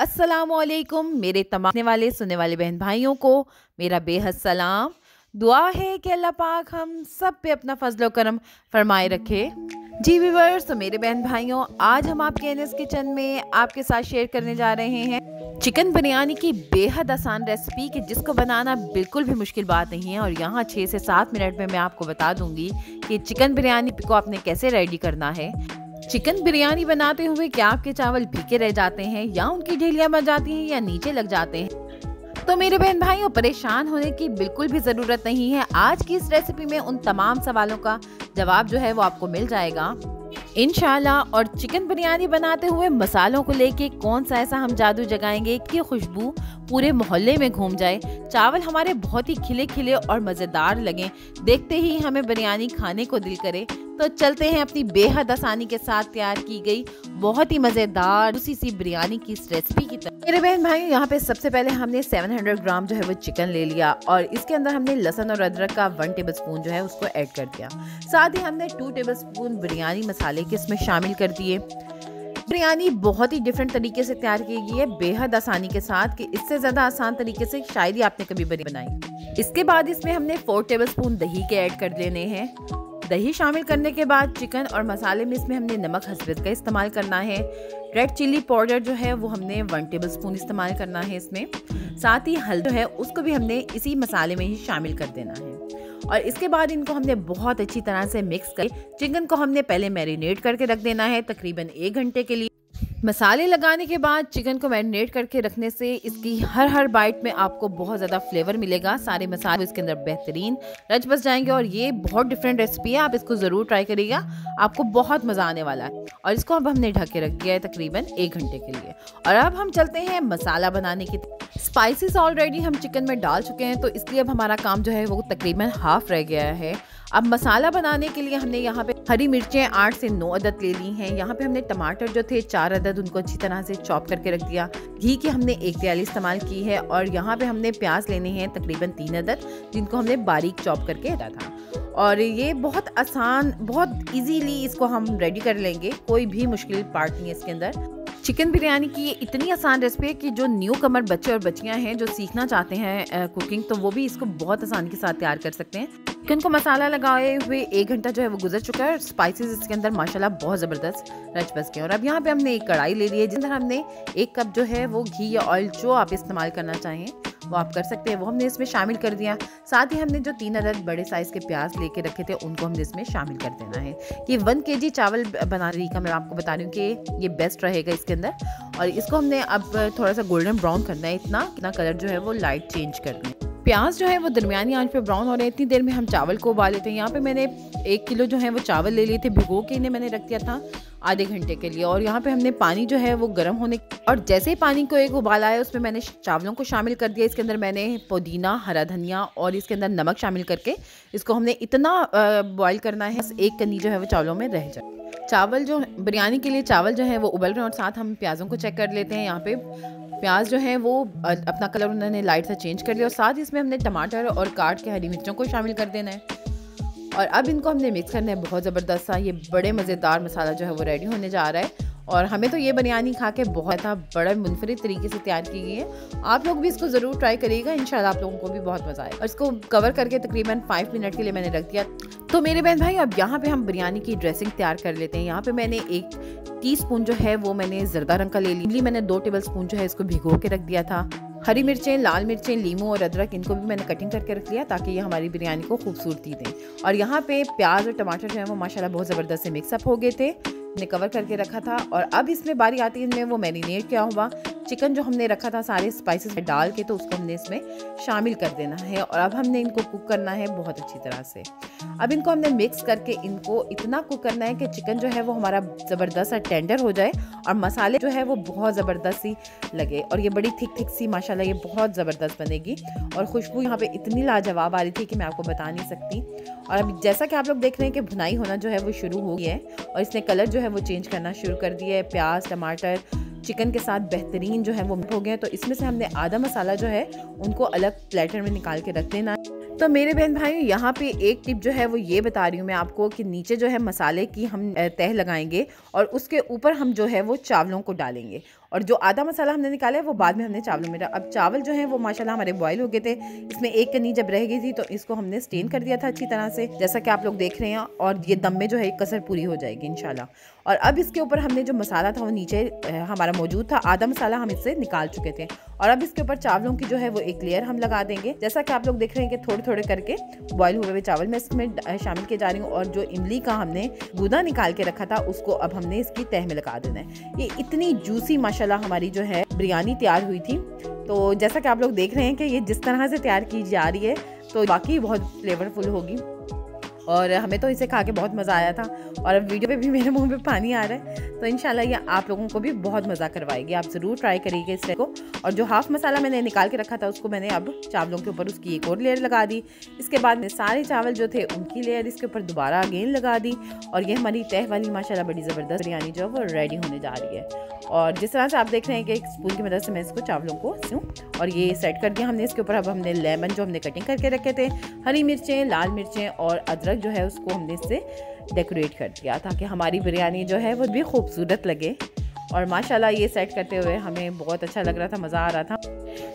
अस्सलाम वालेकुम मेरे तमाम वाले सुनने वाले बहन भाइयों को मेरा बेहद सलाम। दुआ है कि अल्लाह पाक हम सब पे अपना फजल करम फरमाए रखे। जी व्यूवर्स तो मेरे बहन भाइयों, आज हम आपके एनएस किचन में आपके साथ शेयर करने जा रहे हैं चिकन बिरयानी की बेहद आसान रेसिपी कि जिसको बनाना बिल्कुल भी मुश्किल बात नहीं है। और यहाँ छः से सात मिनट में मैं आपको बता दूँगी कि चिकन बिरयानी को आपने कैसे रेडी करना है। चिकन बिरयानी बनाते हुए क्या आपके चावल भीगे रह जाते हैं या उनकी ढेलियाँ बन जाती हैं या नीचे लग जाते हैं? तो मेरे बहन भाइयों, परेशान होने की बिल्कुल भी ज़रूरत नहीं है। आज की इस रेसिपी में उन तमाम सवालों का जवाब जो है वो आपको मिल जाएगा। इनशाला, और चिकन बिरयानी बनाते हुए मसालों को लेके कौन सा ऐसा हम जादू जगाएँगे कि खुशबू पूरे मोहल्ले में घूम जाए। चावल हमारे बहुत ही खिले खिले और मज़ेदार लगे। देखते ही हमें बिरयानी खाने को दिल करे। तो चलते हैं अपनी बेहद आसानी के साथ तैयार की गई बहुत ही मज़ेदार उसी सी बिरयानी की रेसिपी की तरह मेरे बहन भाई, यहाँ पे सबसे पहले हमने 700 ग्राम जो है वो चिकन ले लिया और इसके अंदर हमने लहसन और अदरक का वन टेबल स्पून जो है उसको ऐड कर दिया। साथ ही हमने टू टेबल स्पून बिरयानी मसाले के इसमें शामिल कर दिए। बिरयानी बहुत ही डिफरेंट तरीके से तैयार की गई है, बेहद आसानी के साथ कि इससे ज़्यादा आसान तरीके से शायद ही आपने कभी बिरयानी बनाई। इसके बाद इसमें हमने फोर टेबल स्पून दही के ऐड कर लेने हैं। दही शामिल करने के बाद चिकन और मसाले में इसमें हमने नमक, हसरत का इस्तेमाल करना है। रेड चिल्ली पाउडर जो है, वो हमने वन टेबल स्पून इस्तेमाल करना है इसमें। साथ ही हल्द है, उसको भी हमने इसी मसाले में ही शामिल कर देना है। और इसके बाद इनको हमने बहुत अच्छी तरह से मिक्स कर, चिकन को हमने पहले मैरिनेट करके रख देना है, तकरीबन एक घंटे के लिए। मसाले लगाने के बाद चिकन को मैरिनेट करके रखने से इसकी हर हर बाइट में आपको बहुत ज़्यादा फ्लेवर मिलेगा। सारे मसाले इसके अंदर बेहतरीन रच बस जाएँगे और ये बहुत डिफरेंट रेसिपी है। आप इसको ज़रूर ट्राई करिएगा। आपको बहुत मज़ा आने वाला है। और इसको अब हमने ढक के रख दिया है तकरीबन एक घंटे के लिए। और अब हम चलते हैं मसाला बनाने की स्पाइसेस ऑलरेडी हम चिकन में डाल चुके हैं तो इसलिए अब हमारा काम जो है वो तकरीबन हाफ़ रह गया है। अब मसाला बनाने के लिए हमने यहाँ पे हरी मिर्चें आठ से नौ अदद ले ली हैं। यहाँ पे हमने टमाटर जो थे, चार अदद उनको अच्छी तरह से चॉप करके रख दिया। घी की हमने एक त्याली इस्तेमाल की है और यहाँ पे हमने प्याज लेने हैं तकरीबन तीन अदद, जिनको हमने बारीक चॉप करके रखा था। और ये बहुत आसान, बहुत इजीली इसको हम रेडी कर लेंगे। कोई भी मुश्किल पार्ट नहीं है इसके अंदर। चिकन बिरयानी की ये इतनी आसान रेसिपी है कि जो न्यू कमर बच्चे और बच्चियाँ हैं, जो सीखना चाहते हैं कुकिंग तो वो भी इसको बहुत आसानी के साथ तैयार कर सकते हैं। चिकन को मसाला लगाए हुए एक घंटा जो है वो गुजर चुका है और स्पाइसेस इसके अंदर, माशाल्लाह, बहुत ज़बरदस्त रच बस के और अब यहाँ पे हमने एक कढ़ाई ले ली है जिसमें हमने एक कप जो है वो घी या ऑयल जो आप इस्तेमाल करना चाहें, वो आप कर सकते हैं। वो हमने इसमें शामिल कर दिया। साथ ही हमने जो तीन अदद बड़े साइज़ के प्याज लेके रखे थे, उनको हमने इसमें शामिल कर देना है। कि वन के जी चावल बना रही का मैं आपको बता रही हूँ कि ये बेस्ट रहेगा इसके अंदर। और इसको हमने अब थोड़ा सा गोल्डन ब्राउन करना है, इतना इतना कलर जो है वो लाइट चेंज करना है प्याज जो है वो दरमियानी आँच पे ब्राउन हो रहे हैं। इतनी देर में हम चावल को उबाल लेते हैं। यहाँ पे मैंने एक किलो जो है वो चावल ले लिए थे, भिगो के इन्हें मैंने रख दिया था। आधे घंटे के लिए। और यहाँ पे हमने पानी जो है वो गर्म होने और जैसे ही पानी को एक उबाल आया, उसमें मैंने चावलों को शामिल कर दिया। इसके अंदर मैंने पुदीना, हरा धनिया और इसके अंदर नमक शामिल करके इसको हमने इतना बॉयल करना है एक कनी जो है वो चावलों में रह जाए। चावल जो, बिरयानी के लिए चावल जो है वो उबल रहे हैं और साथ हम प्याज़ों को चेक कर लेते हैं यहाँ पे। प्याज जो है वो अपना कलर उन्होंने लाइट सा चेंज कर लिया और साथ ही इसमें हमने टमाटर और काट के हरी मिर्चों को शामिल कर देना है। और अब इनको हमने मिक्स करना है, बहुत ज़बरदस्त सा ये बड़े मज़ेदार मसाला जो है वो रेडी होने जा रहा है। और हमें तो ये बिरयानी खा के बहुत बड़ा मुनफरद तरीके से तैयार की गई है। आप लोग भी इसको ज़रूर ट्राई करिएगा इन आप लोगों को भी बहुत मज़ा आए और इसको कवर करके तकरीबन फाइव मिनट के लिए मैंने रख दिया। तो मेरे बहन भाई, अब यहाँ पे हम बिरयानी की ड्रेसिंग तैयार कर लेते हैं। यहाँ पे मैंने एक टी स्पून जो है वो मैंने जरदा रंग का ले ली। मैंने दो टेबल स्पून जो है इसको भिगो के रख दिया था। हरी मिर्चें, लाल मिर्चें, लीमू और अदरक, इनको भी मैंने कटिंग करके रख लिया ताकि ये हमारी बिरयानी को खूबसूरती दें। और यहाँ पे प्याज और टमाटर जो है वो माशाल्लाह बहुत ज़बरदस्त से मिक्सअप हो गए थे। ने कवर करके रखा था और अब इसमें बारी आती है इनमें वो मैरिनेट किया हुआ? चिकन जो हमने रखा था सारे स्पाइसेस में डाल के तो उसको हमने इसमें शामिल कर देना है और अब हमने इनको कुक करना है बहुत अच्छी तरह से। अब इनको हमने मिक्स करके इनको इतना कुक करना है कि चिकन जो है वो हमारा ज़बरदस्त टेंडर हो जाए और मसाले जो है वो बहुत ज़बरदस्त सी लगे और ये बड़ी थिक थिक सी, माशाल्लाह ये बहुत ज़बरदस्त बनेगी और खुशबू यहाँ पे इतनी लाजवाब आ रही थी कि मैं आपको बता नहीं सकती। और अब जैसा कि आप लोग देख रहे हैं कि भुनाई होना जो है वो शुरू हो गया है और इसने कलर जो है वो चेंज करना शुरू कर दिया है। प्याज, टमाटर चिकन के साथ बेहतरीन जो है वो हो गए तो इसमें से हमने आधा मसाला जो है, उनको अलग प्लेटर में निकाल के रख देना तो मेरे बहन भाई यहाँ पे एक टिप जो है वो ये बता रही हूँ मैं आपको कि नीचे जो है मसाले की हम तह लगाएँगे और उसके ऊपर हम जो है वो चावलों को डालेंगे। और जो आधा मसाला हमने निकाला है, वो बाद में हमने चावलों में अब चावल जो है, वो माशाल्लाह हमारे बॉयल हो गए थे। इसमें एक कनी जब रह गई थी तो इसको हमने स्टेन कर दिया था अच्छी तरह से, जैसा कि आप लोग देख रहे हैं, और ये दम में जो है कसर पूरी हो जाएगी इनशाला और अब इसके ऊपर हमने जो मसाला था, वो नीचे हमारा मौजूद था। आधा मसाला हम इससे निकाल चुके थे। और अब इसके ऊपर चावलों की जो है, वो एक लेयर हम लगा देंगे। जैसा कि आप लोग देख रहे हैं कि थोड़े थोड़े करके बॉयल हुए हुए चावल मैं इसमें शामिल किए जा रही हूँ। और जो इमली का हमने गूदा निकाल के रखा था, उसको अब हमने इसकी तह में लगा देना है। ये इतनी जूसी माशाल्लाह हमारी जो है बिरयानी तैयार हुई थी। तो जैसा कि आप लोग देख रहे हैं कि ये जिस तरह से तैयार की जा रही है तो बाकी बहुत फ्लेवरफुल होगी। और हमें तो इसे खा के बहुत मज़ा आया था। और अब वीडियो पे भी मेरे मुँह पे पानी आ रहा है। तो इन ये आप लोगों को भी बहुत मज़ा करवाएगी। आप ज़रूर ट्राई करिएगा इस को। और जो हाफ़ मसाला मैंने निकाल के रखा था, उसको मैंने अब चावलों के ऊपर उसकी एक और लेयर लगा दी। इसके बाद में सारे चावल जो थे, उनकी लेयर इसके ऊपर दोबारा अगेन लगा दी। और ये हमारी तह वाली माशाला बड़ी ज़बरदस्त बिरयानी जो है, वो रेडी होने जा रही है। और जिस तरह से आप देख रहे हैं कि एक स्पून की मदद से मैं इसको चावलों को सूँ और ये सेट कर दिया हमने इसके ऊपर। अब हमने लेमन जो हमने कटिंग करके रखे थे, हरी मिर्चें, लाल मिर्चें और अदरक जो है, उसको हमने इससे डेकोरेट कर दिया ताकि हमारी बिरयानी जो है वो भी खूबसूरत लगे। और माशाल्लाह ये सेट करते हुए हमें बहुत अच्छा लग रहा था, मज़ा आ रहा था।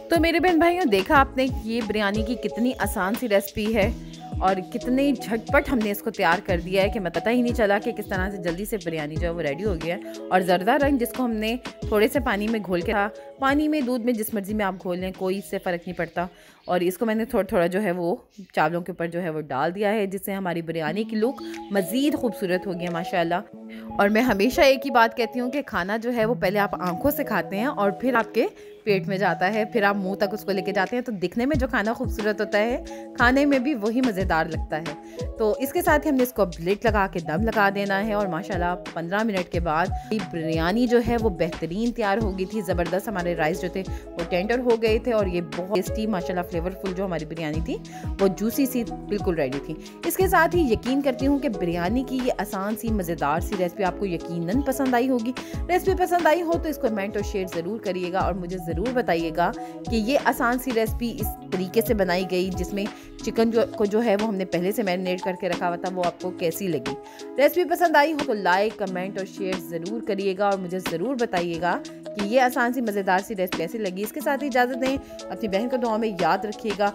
तो मेरे बहन भाइयों, देखा आपने ये बिरयानी की कितनी आसान सी रेसिपी है। और कितने झटपट हमने इसको तैयार कर दिया है कि मैं पता ही नहीं चला कि किस तरह से जल्दी से बिरयानी जो है वो रेडी हो गया है। और ज़रदा रंग जिसको हमने थोड़े से पानी में घोल के था पानी में, दूध में, जिस मर्ज़ी में आप घोल लें, कोई इससे फ़र्क नहीं पड़ता। और इसको मैंने थोड़ा थोड़ा जो है वो चावलों के ऊपर जो है वो डाल दिया है, जिससे हमारी बिरयानी की लुक मज़ीद खूबसूरत होगी, माशाल्लाह। और मैं हमेशा एक ही बात कहती हूँ कि खाना जो है वो पहले आप आँखों से खाते हैं और फिर आपके पेट में जाता है, फिर आप मुँह तक उसको लेके जाते हैं तो दिखने में जो खाना खूबसूरत होता है, खाने में भी वही मज़ेदार लगता है। तो इसके साथ ही हमने इसको ब्लिट लगा के दम लगा देना है और माशाल्लाह पंद्रह मिनट के बाद बिरयानी जो है वो बेहतरीन तैयार हो गई थी, ज़बरदस्त हमारे राइस जो थे वो टेंडर हो गए थे और ये बहुत टेस्टी, माशाल्लाह फ्लेवरफुल जो हमारी बिरयानी थी, वो जूसी सी बिल्कुल रेडी थी। इसके साथ ही यकीन करती हूँ कि बिरयानी की ये आसान सी, मज़ेदार सी रेसिपी आपको यकीन पसंद आई होगी। रेसिपी पसंद आई हो तो इसको कमेंट और शेयर ज़रूर करिएगा और मुझे ज़रूर बताइएगा कि ये आसान सी रेसिपी इस तरीके से बनाई गई जिसमें चिकन जो, को जो है वो हमने पहले से मैरिनेट करके रखा हुआ था, वो आपको कैसी लगी। रेसिपी पसंद आई हो तो लाइक कमेंट और शेयर ज़रूर करिएगा और मुझे ज़रूर बताइएगा कि ये आसान सी, मज़ेदार सी रेसिपी कैसी लगी। इसके साथ ही इजाज़त दें, अपनी बहन को दुआ में याद रखिएगा।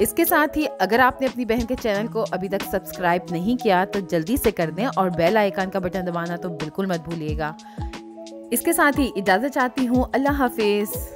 इसके साथ ही अगर आपने अपनी बहन के चैनल को अभी तक सब्सक्राइब नहीं किया तो जल्दी से कर दें और बेल आइकन का बटन दबाना तो बिल्कुल मत भूलिएगा। इसके साथ ही इजाज़त चाहती हूँ। अल्लाह हाफिज़।